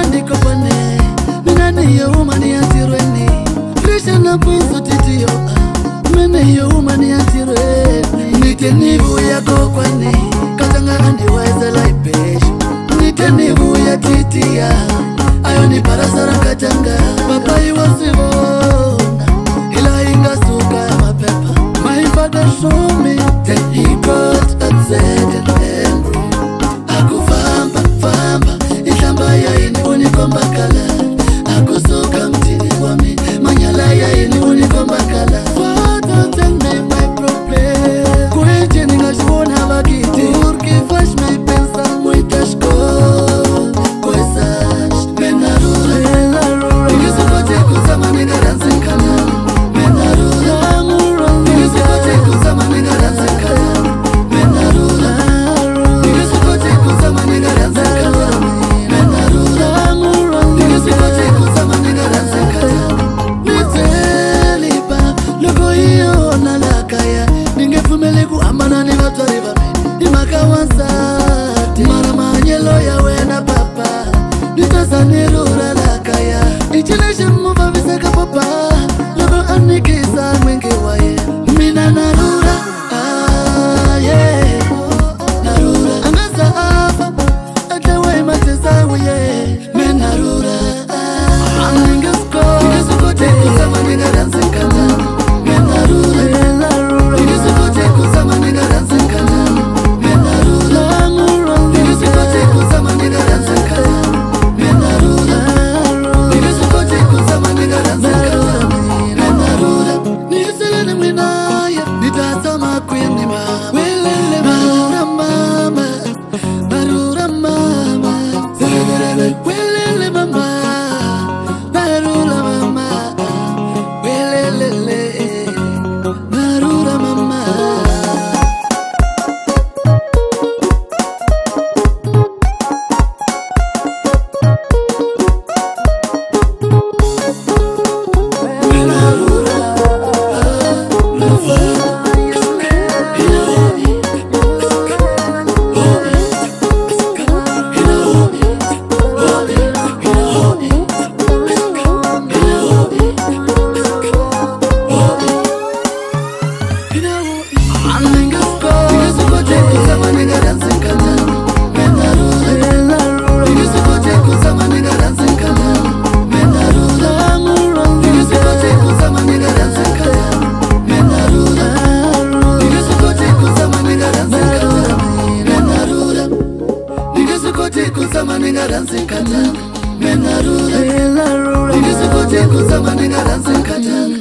mandikopane mnani youmani yantirweni rishanapuso titiyo mene youmani yantirweni nitenivuya kokwani katanga andiwaezela ipesho nitenivuya titiya ayo ni barasara katanga papai wasivo জানের Love you. kuzamanengaranzekatanga mengarurakuti kuzamanengaranzekatanga